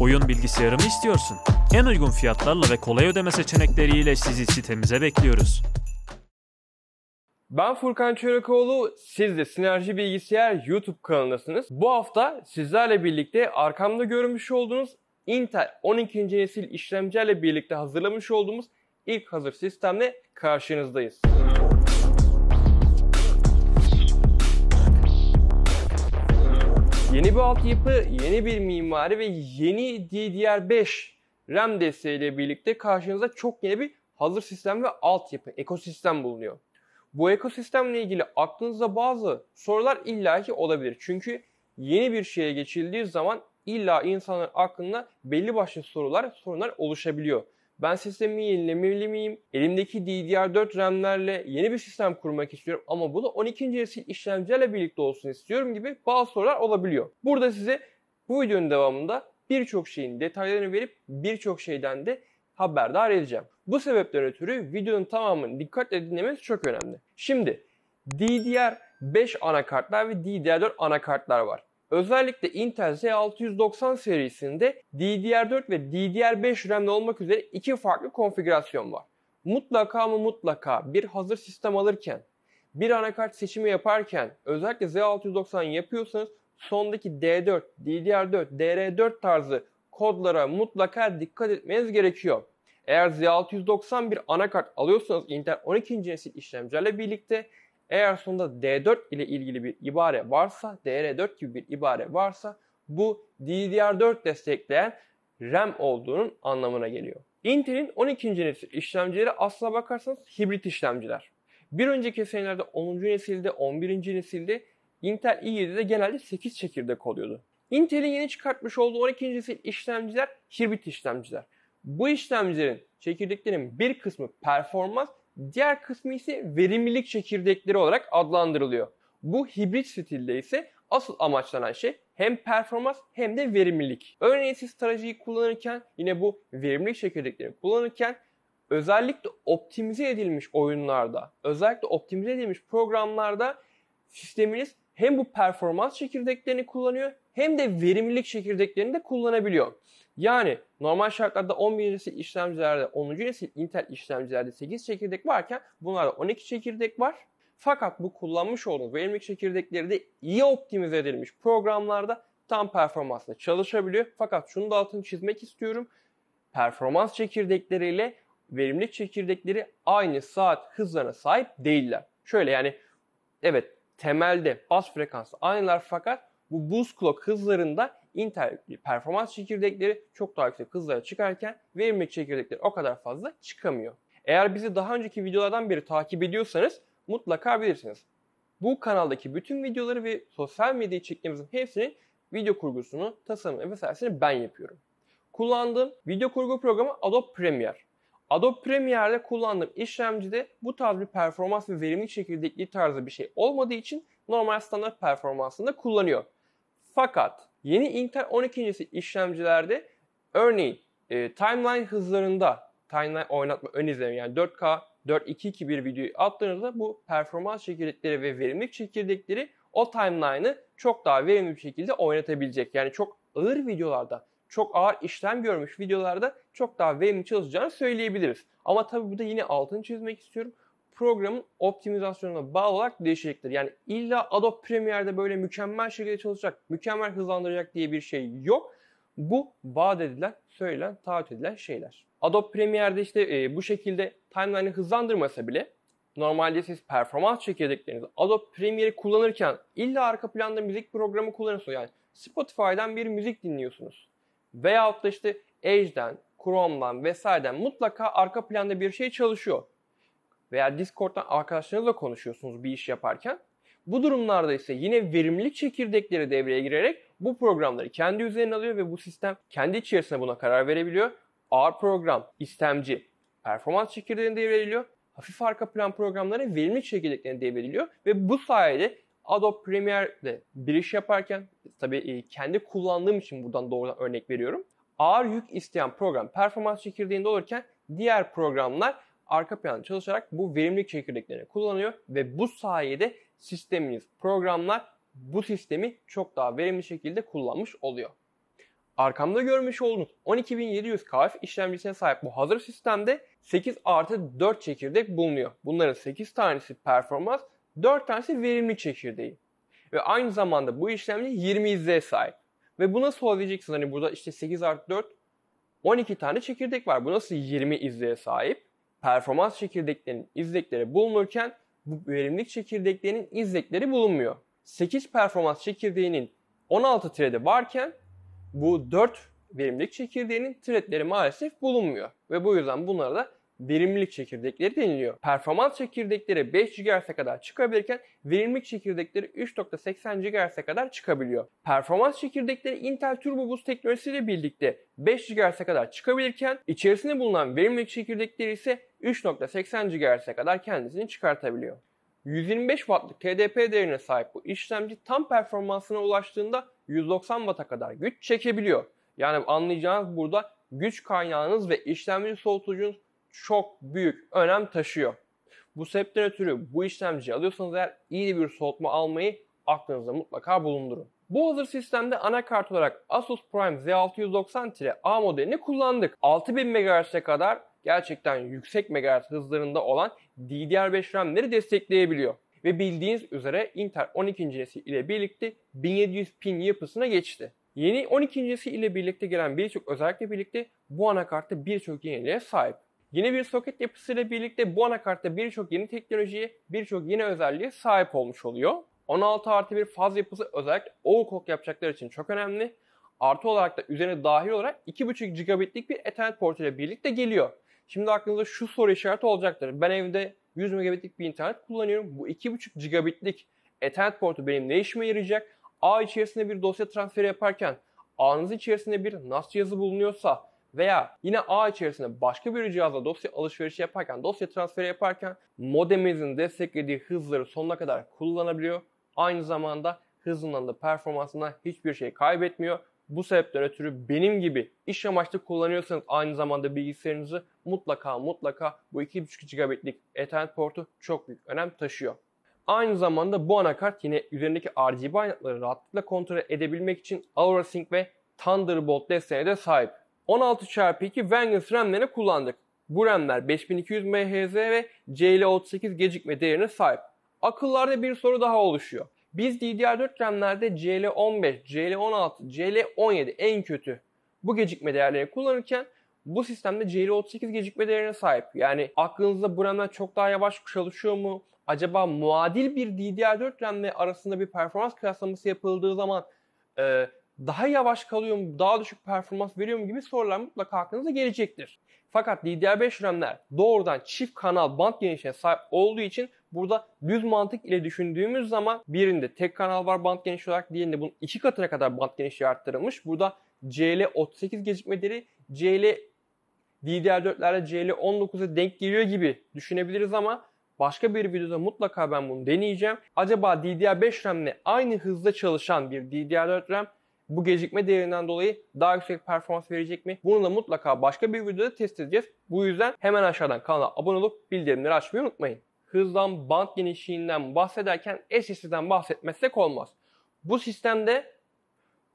Oyun bilgisayarı mı istiyorsun? En uygun fiyatlarla ve kolay ödeme seçenekleriyle sizi sitemize bekliyoruz. Ben Furkan Çörekoğlu, siz de Sinerji Bilgisayar YouTube kanalındasınız. Bu hafta sizlerle birlikte arkamda görmüş olduğunuz Intel 12. nesil işlemcilerle birlikte hazırlamış olduğumuz ilk hazır sistemle karşınızdayız. Yeni bir altyapı, yeni bir mimari ve yeni DDR5 RAM desteğiyle birlikte karşınızda çok yeni bir hazır sistem ve altyapı, ekosistem bulunuyor. Bu ekosistemle ilgili aklınızda bazı sorular illaki olabilir. Çünkü yeni bir şeye geçildiği zaman illa insanların aklında belli başlı sorular, sorunlar oluşabiliyor. Ben sistemi yenilemeli miyim? Elimdeki DDR4 RAM'lerle yeni bir sistem kurmak istiyorum ama bu da 12. nesil işlemcilerle birlikte olsun istiyorum gibi bazı sorular olabiliyor. Burada size bu videonun devamında birçok şeyin detaylarını verip birçok şeyden de haberdar edeceğim. Bu sebepten ötürü videonun tamamını dikkatle dinlemeniz çok önemli. Şimdi DDR5 anakartlar ve DDR4 anakartlar var. Özellikle Intel Z690 serisinde DDR4 ve DDR5 RAM'li olmak üzere iki farklı konfigürasyon var. Mutlaka ama mutlaka bir hazır sistem alırken, bir anakart seçimi yaparken özellikle Z690 yapıyorsanız sondaki D4, DDR4, DR4 tarzı kodlara mutlaka dikkat etmeniz gerekiyor. Eğer Z690 bir anakart alıyorsanız Intel 12. nesil işlemcilerle birlikte eğer sonunda D4 ile ilgili bir ibare varsa, DR4 gibi bir ibare varsa bu DDR4 destekleyen RAM olduğunun anlamına geliyor. Intel'in 12. nesil işlemcileri aslına bakarsanız hibrit işlemciler. Bir önceki senelerde 10. nesilde, 11. nesilde Intel i7'de genelde 8 çekirdek oluyordu. Intel'in yeni çıkartmış olduğu 12. nesil işlemciler hibrit işlemciler. Bu işlemcilerin çekirdeklerin bir kısmı performans, diğer kısmı ise verimlilik çekirdekleri olarak adlandırılıyor. Bu hibrit stilde ise asıl amaçlanan şey hem performans hem de verimlilik. Örneğin siz stratejiyi kullanırken yine bu verimlilik çekirdeklerini kullanırken özellikle optimize edilmiş oyunlarda, özellikle optimize edilmiş programlarda sisteminiz hem bu performans çekirdeklerini kullanıyor hem de verimlilik çekirdeklerini de kullanabiliyor. Yani normal şartlarda 11. nesil işlemcilerde 10. nesil Intel işlemcilerde 8 çekirdek varken bunlarda 12 çekirdek var. Fakat bu kullanmış olduğunuz verimlilik çekirdekleri de iyi optimize edilmiş programlarda tam performansla çalışabiliyor. Fakat şunu da altını çizmek istiyorum. Performans çekirdekleriyle verimlilik çekirdekleri aynı saat hızlarına sahip değiller. Şöyle yani evet temelde bas frekansı aynılar fakat bu boost clock hızlarında Intel performans çekirdekleri çok daha yüksek hızlara çıkarken verimlilik çekirdekleri o kadar fazla çıkamıyor. Eğer bizi daha önceki videolardan beri takip ediyorsanız mutlaka bilirsiniz. Bu kanaldaki bütün videoları ve sosyal medya içeriklerimizin hepsinin video kurgusunu, tasarımını vesairesini ben yapıyorum. Kullandığım video kurgu programı Adobe Premiere. Adobe Premiere'de kullandığım işlemcide bu tarz bir performans ve verimlilik çekirdekli tarzı bir şey olmadığı için normal standart performansında kullanıyor. Fakat yeni Intel 12. nesil işlemcilerde örneğin e, timeline hızlarında timeline oynatma ön izleme yani 4K 4221 videoyu attığınızda bu performans çekirdekleri ve verimlilik çekirdekleri o timeline'ı çok daha verimli bir şekilde oynatabilecek. Yani çok ağır videolarda, çok ağır işlem görmüş videolarda çok daha verimli çalışacağını söyleyebiliriz. Ama tabii burada yine altını çizmek istiyorum programın optimizasyonuna bağlı olarak değişecektir. Yani illa Adobe Premiere'de böyle mükemmel şekilde çalışacak, mükemmel hızlandıracak diye bir şey yok. Bu vaat edilen, söylenen, taahhüt edilen şeyler. Adobe Premiere'de işte e, bu şekilde timeline'ı hızlandırmasa bile normalde siz performans çekirdeklerinizi Adobe Premiere'i kullanırken illa arka planda müzik programı kullanıyorsunuz. Yani Spotify'dan bir müzik dinliyorsunuz. Veyahut da işte Edge'den, Chrome'dan vesaireden mutlaka arka planda bir şey çalışıyor veya Discord'dan arkadaşlarınızla konuşuyorsunuz bir iş yaparken. Bu durumlarda ise yine verimlilik çekirdekleri devreye girerek bu programları kendi üzerine alıyor ve bu sistem kendi içerisinde buna karar verebiliyor. Ağır program, istemci, performans çekirdeğini devrediliyor. Hafif arka plan programları verimlilik çekirdeklerini devrediliyor ve bu sayede Adobe Premiere'de bir iş yaparken tabii e, kendi kullandığım için buradan doğrudan örnek veriyorum. Ağır yük isteyen program performans çekirdeğinde olurken diğer programlar arka planda çalışarak bu verimlilik çekirdeklerini kullanıyor ve bu sayede sisteminiz, programlar bu sistemi çok daha verimli şekilde kullanmış oluyor. Arkamda görmüş olduğunuz 12700 KF işlemcisine sahip bu hazır sistemde 8 artı 4 çekirdek bulunuyor. Bunların 8 tanesi performans, 4 tanesi verimli çekirdeği. Ve aynı zamanda bu işlemci 20 izleye sahip. Ve bu nasıl olabileceksin? Hani burada işte 8 artı 4 12 tane çekirdek var. Bu nasıl 20 izleye sahip? Performans çekirdeklerinin izlekleri bulunurken bu verimlilik çekirdeklerinin izlekleri bulunmuyor. 8 performans çekirdeğinin 16 thread'i varken bu 4 verimlilik çekirdeğinin threadleri maalesef bulunmuyor. Ve bu yüzden bunlara da verimlilik çekirdekleri deniliyor. Performans çekirdekleri 5 GHz'e kadar çıkabilirken verimlilik çekirdekleri 3.80 GHz'e kadar çıkabiliyor. Performans çekirdekleri Intel Turbo Boost teknolojisiyle birlikte 5 GHz'e kadar çıkabilirken içerisinde bulunan verimlilik çekirdekleri ise 3.80 GHz'e kadar kendisini çıkartabiliyor. 125 wattlık TDP değerine sahip bu işlemci tam performansına ulaştığında 190 Watt'a kadar güç çekebiliyor. Yani anlayacağınız burada güç kaynağınız ve işlemci soğutucunuz çok büyük önem taşıyor. Bu sebepten ötürü bu işlemciyi alıyorsanız eğer iyi bir soğutma almayı aklınızda mutlaka bulundurun. Bu hazır sistemde anakart olarak Asus Prime Z690-A modelini kullandık. 6000 MHz'e kadar gerçekten yüksek megahertz hızlarında olan DDR5 RAM'leri destekleyebiliyor. Ve bildiğiniz üzere Intel 12. nesil ile birlikte 1700 pin yapısına geçti. Yeni 12. nesil ile birlikte gelen birçok özellikle birlikte bu anakartta birçok yeniliğe sahip. Yeni bir soket yapısıyla birlikte bu anakartta birçok yeni teknolojiye, birçok yeni özelliğe sahip olmuş oluyor. 16 artı bir faz yapısı özellikle overclock yapacaklar için çok önemli. Artı olarak da üzerine dahil olarak 2.5 gigabitlik bir Ethernet port ile birlikte geliyor. Şimdi aklınızda şu soru işareti olacaktır. Ben evde 100 megabitlik bir internet kullanıyorum. Bu 2.5 gigabitlik Ethernet portu benim ne işime yarayacak? A içerisinde bir dosya transferi yaparken A'nız içerisinde bir NAS cihazı bulunuyorsa veya yine A içerisinde başka bir cihazla dosya alışverişi yaparken, dosya transferi yaparken modemimizin desteklediği hızları sonuna kadar kullanabiliyor. Aynı zamanda hızından da performansından hiçbir şey kaybetmiyor. Bu sebepten ötürü benim gibi iş amaçlı kullanıyorsanız aynı zamanda bilgisayarınızı mutlaka mutlaka bu 2.5 GB'lik Ethernet portu çok büyük önem taşıyor. Aynı zamanda bu anakart yine üzerindeki RGB aynaları rahatlıkla kontrol edebilmek için Aura Sync ve Thunderbolt desteğine de sahip. 16x2 Vengeance RAM'lerini kullandık. Bu RAM'ler 5200 MHz ve CL38 gecikme değerine sahip. Akıllarda bir soru daha oluşuyor. Biz DDR4 RAM'lerde CL15, CL16, CL17 en kötü bu gecikme değerlerini kullanırken bu sistemde CL38 gecikme değerine sahip. Yani aklınızda bu RAM'ler çok daha yavaş çalışıyor mu? Acaba muadil bir DDR4 RAM'le arasında bir performans kıyaslaması yapıldığı zaman e, daha yavaş kalıyor mu, daha düşük performans veriyor mu gibi sorular mutlaka aklınıza gelecektir. Fakat DDR5 RAM'ler doğrudan çift kanal band genişliğine sahip olduğu için burada düz mantık ile düşündüğümüz zaman birinde tek kanal var band genişliği olarak diğerinde bunun iki katına kadar band genişliği arttırılmış. Burada CL38 gecikmeleri CL DDR4'lerde CL19'a denk geliyor gibi düşünebiliriz ama başka bir videoda mutlaka ben bunu deneyeceğim. Acaba DDR5 RAM ile aynı hızda çalışan bir DDR4 RAM bu gecikme değerinden dolayı daha yüksek performans verecek mi? Bunu da mutlaka başka bir videoda test edeceğiz. Bu yüzden hemen aşağıdan kanala abone olup bildirimleri açmayı unutmayın. Hızdan, band genişliğinden bahsederken SSD'den bahsetmezsek olmaz. Bu sistemde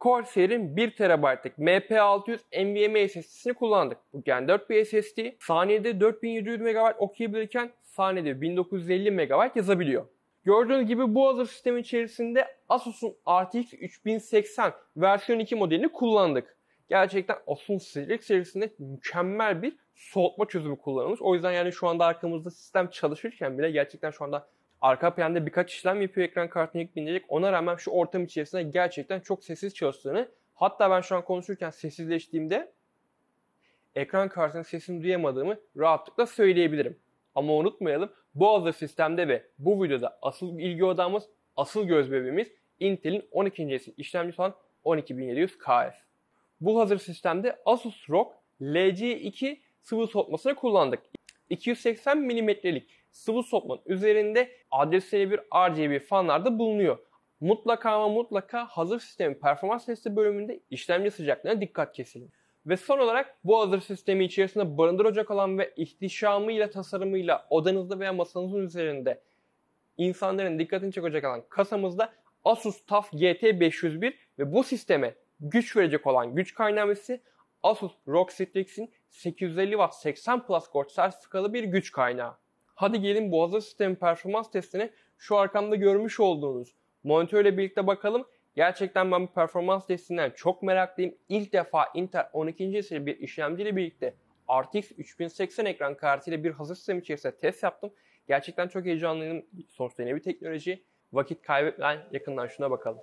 Corsair'in 1 TB'lık MP600 NVMe SSD'sini kullandık. Bu Gen 4 bir SSD. Saniyede 4700 MB okuyabilirken saniyede 1950 MB yazabiliyor. Gördüğünüz gibi bu hazır sistem içerisinde Asus'un RTX 3080 versiyon 2 modelini kullandık. Gerçekten Asus Strix serisinde mükemmel bir soğutma çözümü kullanılmış. O yüzden yani şu anda arkamızda sistem çalışırken bile gerçekten şu anda arka planda birkaç işlem yapıyor ekran kartına yükleyecek. Ona rağmen şu ortam içerisinde gerçekten çok sessiz çalıştığını hatta ben şu an konuşurken sessizleştiğimde ekran kartının sesini duyamadığımı rahatlıkla söyleyebilirim. Ama unutmayalım bu hazır sistemde ve bu videoda asıl ilgi odamız, asıl göz bebeğimiz Intel'in 12. nesil işlemcisi olan 12700KF. Bu hazır sistemde Asus ROG LC2 sıvı soğutmasını kullandık. 280 mm'lik sıvı soğutmanın üzerinde adresli bir RGB fanlar da bulunuyor. Mutlaka ama mutlaka hazır sistemin performans testi bölümünde işlemci sıcaklığına dikkat kesin. Ve son olarak bu hazır sistemi içerisinde barındıracak olan ve ihtişamıyla tasarımıyla odanızda veya masanızın üzerinde insanların dikkatini çekecek olan kasamızda Asus TUF GT501 ve bu sisteme güç verecek olan güç kaynağı ise Asus ROG Strix'in 850 Watt 80 Plus Core sertifikalı bir güç kaynağı. Hadi gelin bu hazır sistemin performans testine şu arkamda görmüş olduğunuz monitörle birlikte bakalım. Gerçekten ben bu performans testinden çok meraklıyım. İlk defa Intel 12. nesil bir işlemciyle birlikte RTX 3080 ekran kartıyla bir hazır sistem içerisinde test yaptım. Gerçekten çok heyecanlıyım. Sonuçta yeni bir teknoloji. Vakit kaybetmeden yakından şuna bakalım.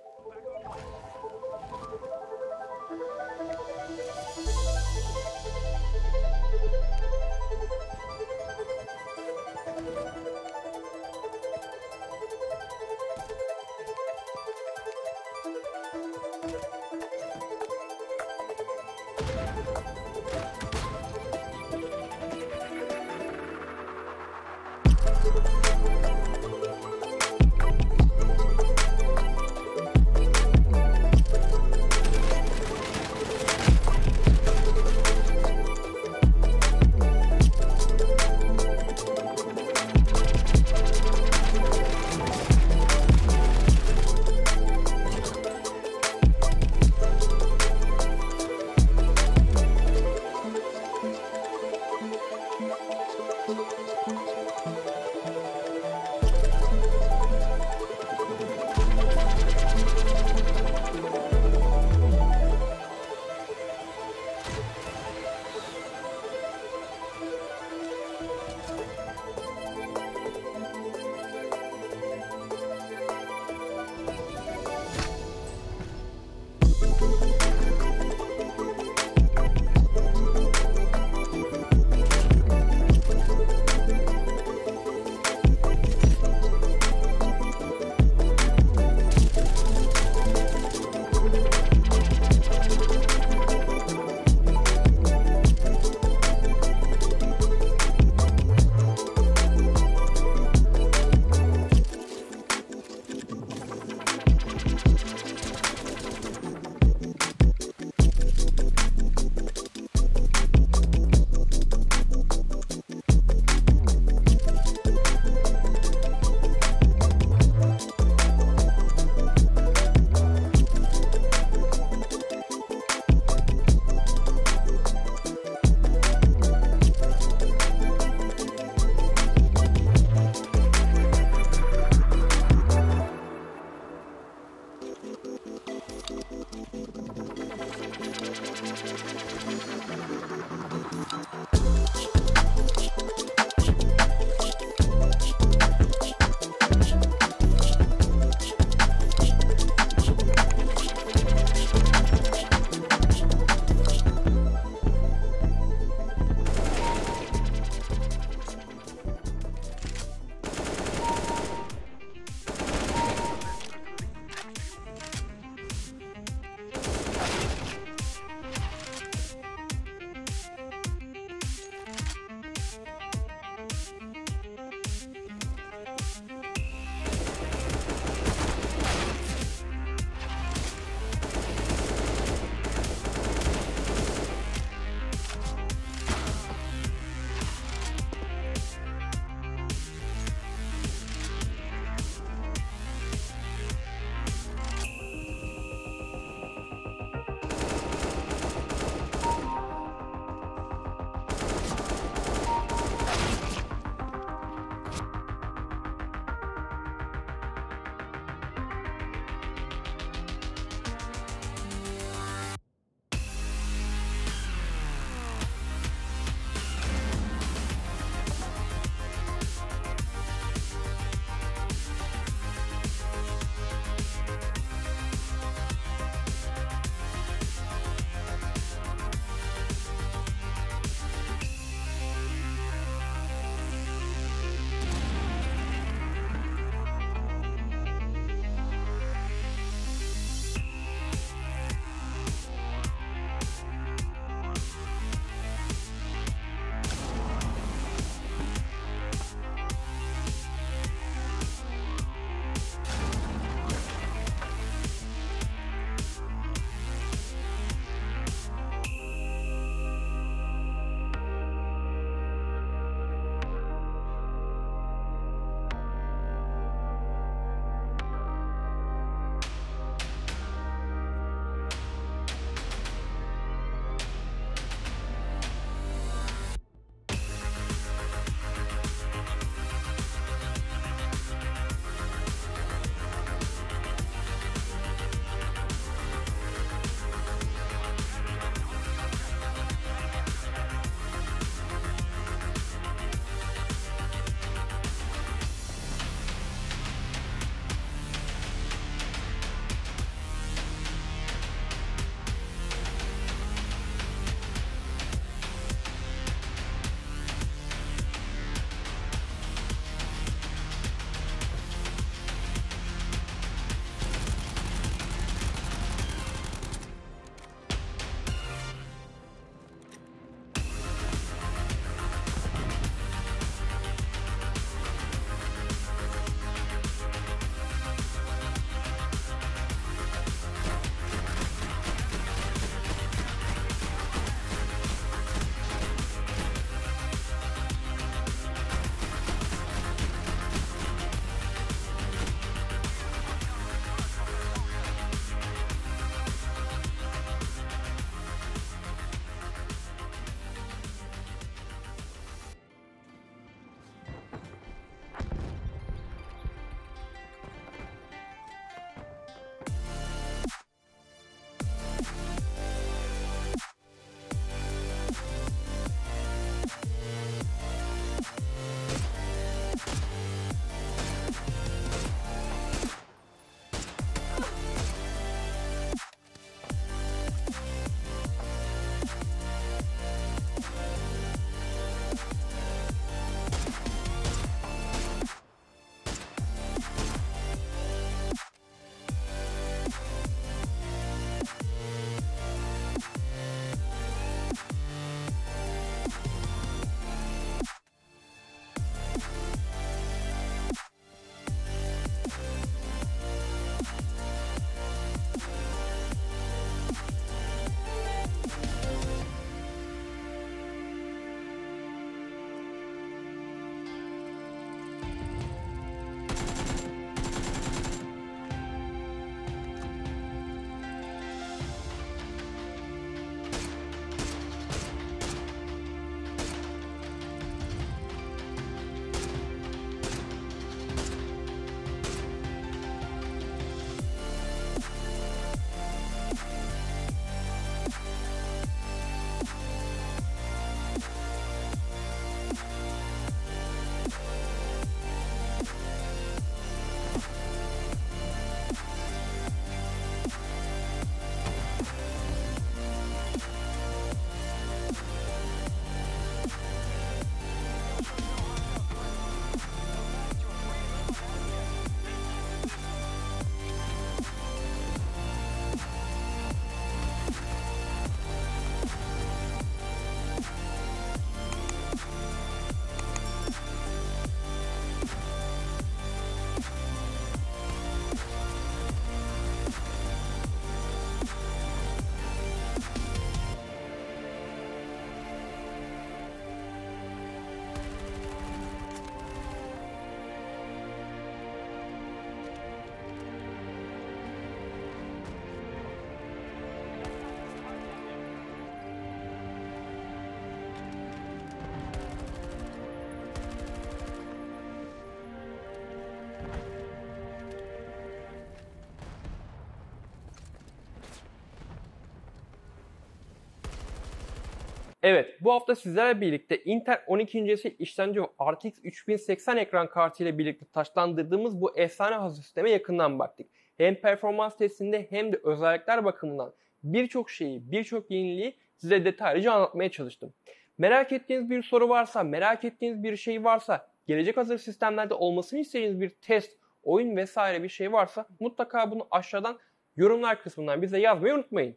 Evet, bu hafta sizlerle birlikte Intel 12. nesil işlemci RTX 3080 ekran kartı ile birlikte taşlandırdığımız bu efsane hazır sisteme yakından baktık. Hem performans testinde hem de özellikler bakımından birçok şeyi, birçok yeniliği size detaylıca anlatmaya çalıştım. Merak ettiğiniz bir soru varsa, merak ettiğiniz bir şey varsa, gelecek hazır sistemlerde olmasını istediğiniz bir test, oyun vesaire bir şey varsa mutlaka bunu aşağıdan yorumlar kısmından bize yazmayı unutmayın.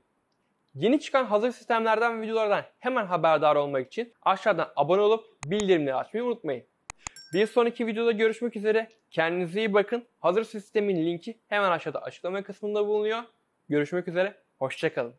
Yeni çıkan hazır sistemlerden ve videolardan hemen haberdar olmak için aşağıdan abone olup bildirimleri açmayı unutmayın. Bir sonraki videoda görüşmek üzere. Kendinize iyi bakın. Hazır sistemin linki hemen aşağıda açıklama kısmında bulunuyor. Görüşmek üzere. Hoşçakalın.